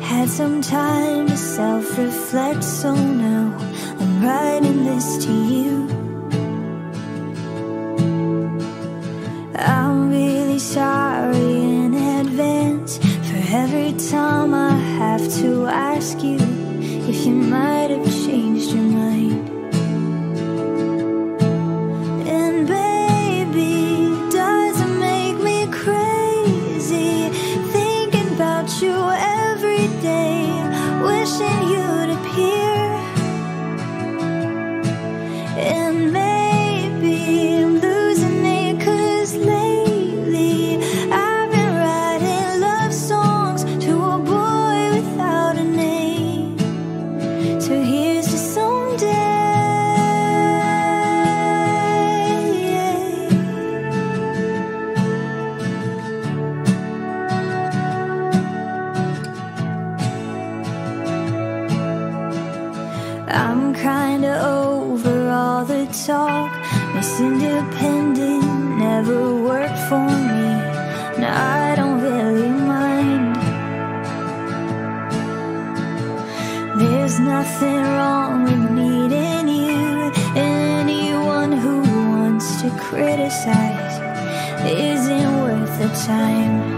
had some time to self-reflect, so now I'm writing this to you. I'm really sorry in advance for every time I have to ask you if you might have changed your mind. Wishing all the talk. Miss Independent never worked for me. Now I don't really mind. There's nothing wrong with needing you. Anyone who wants to criticize isn't worth the time.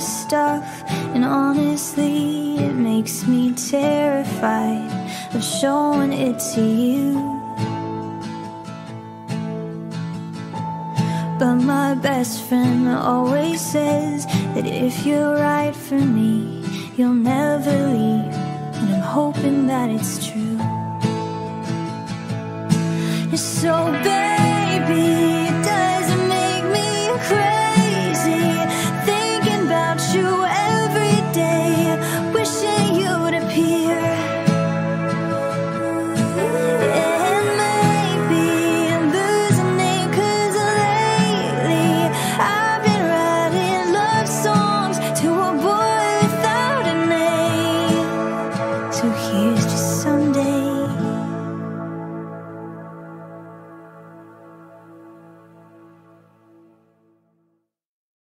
stuff, and honestly, it makes me terrified of showing it to you. But my best friend always says that if you're right for me, you'll never leave. And I'm hoping that it's true. So, baby,